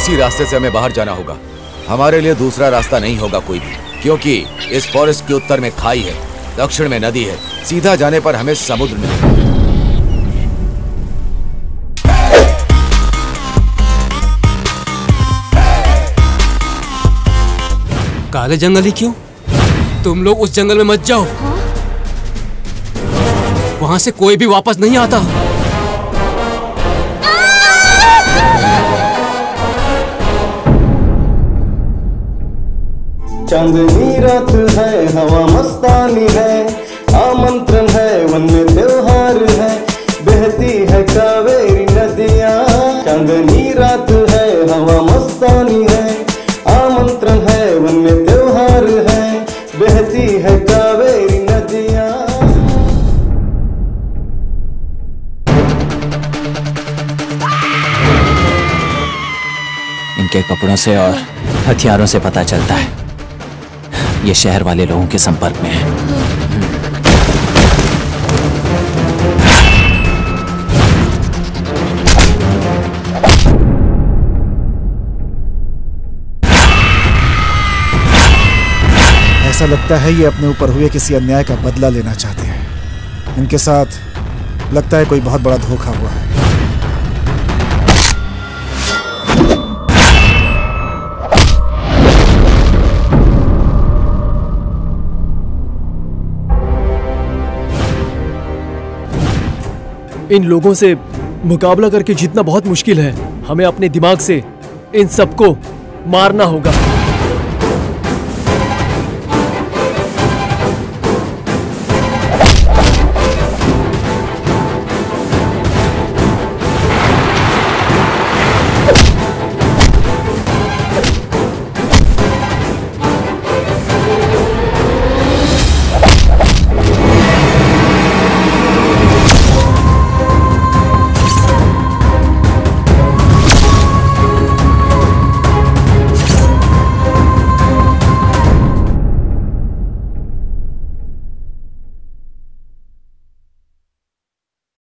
इसी रास्ते से हमें बाहर जाना होगा। हमारे लिए दूसरा रास्ता नहीं होगा कोई भी क्योंकि इस फॉरेस्ट के उत्तर में खाई है दक्षिण में नदी है सीधा जाने पर हमें समुद्र मिलेगा। काले जंगल ही क्यों? तुम लोग उस जंगल में मत जाओ। वहाँ से कोई भी वापस नहीं आता। चांदनी रात है, हवा मस्तानी है, आमंत्रण है वन में त्योहार है, बहती है कावेरी नदियाँ। चांदनी रात है, हवा मस्तानी है, आमंत्रण है वन में त्योहार है, बहती है कावेरी नदियाँ। इनके कपड़ों से और हथियारों से पता चलता है। ये शहर वाले लोगों के संपर्क में है। ऐसा लगता है ये अपने ऊपर हुए किसी अन्याय का बदला लेना चाहते हैं। इनके साथ लगता है कोई बहुत बड़ा धोखा हुआ है। इन लोगों से मुकाबला करके जीतना बहुत मुश्किल है। हमें अपने दिमाग से इन सबको मारना होगा।